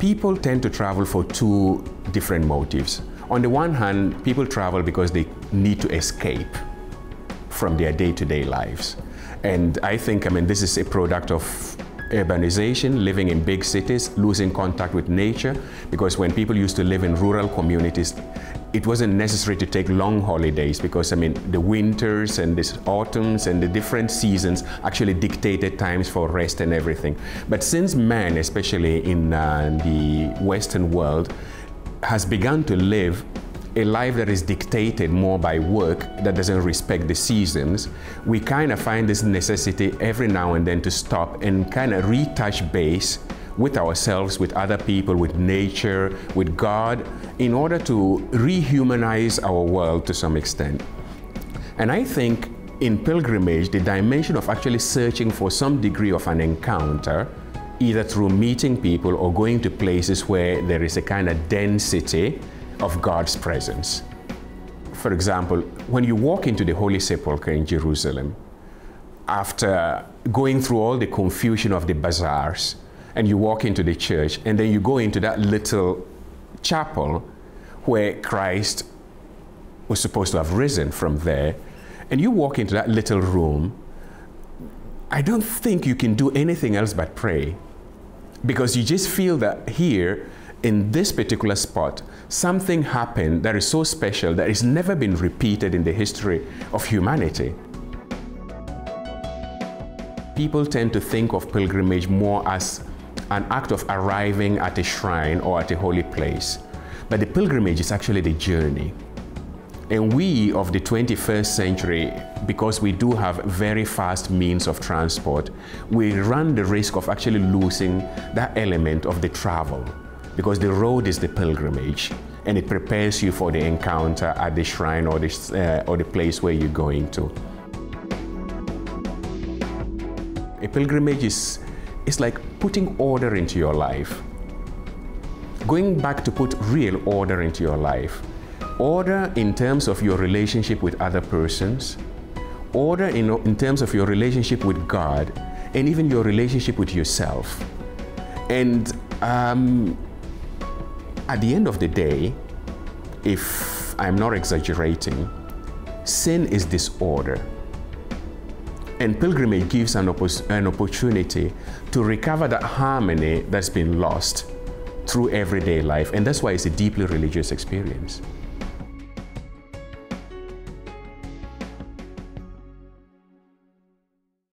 people tend to travel for two different motives. On the one hand, people travel because they need to escape from their day-to-day lives. And I think, I mean, this is a product of urbanization, living in big cities, losing contact with nature, because when people used to live in rural communities, it wasn't necessary to take long holidays because I mean the winters and the autumns and the different seasons actually dictated times for rest and everything. But since man, especially in uh, the Western world, has begun to live a life that is dictated more by work that doesn't respect the seasons, we kind of find this necessity every now and then to stop and kind of retouch base with ourselves, with other people, with nature, with God, in order to rehumanize our world to some extent. And I think in pilgrimage, the dimension of actually searching for some degree of an encounter, either through meeting people or going to places where there is a kind of density of God's presence. For example, when you walk into the Holy Sepulchre in Jerusalem, after going through all the confusion of the bazaars, and you walk into the church, and then you go into that little chapel where Christ was supposed to have risen from there, and you walk into that little room, I don't think you can do anything else but pray. Because you just feel that here, in this particular spot, something happened that is so special that it's never been repeated in the history of humanity. People tend to think of pilgrimage more as an act of arriving at a shrine or at a holy place. But the pilgrimage is actually the journey. And we of the 21st century, because we do have very fast means of transport, we run the risk of actually losing that element of the travel because the road is the pilgrimage and it prepares you for the encounter at the shrine or the, uh, or the place where you're going to. A pilgrimage is, is like putting order into your life. Going back to put real order into your life. Order in terms of your relationship with other persons, order in, in terms of your relationship with God, and even your relationship with yourself. And um, at the end of the day, if I'm not exaggerating, sin is disorder. And pilgrimage gives an, an, opportunity to recover that harmony that's been lost through everyday life. And that's why it's a deeply religious experience.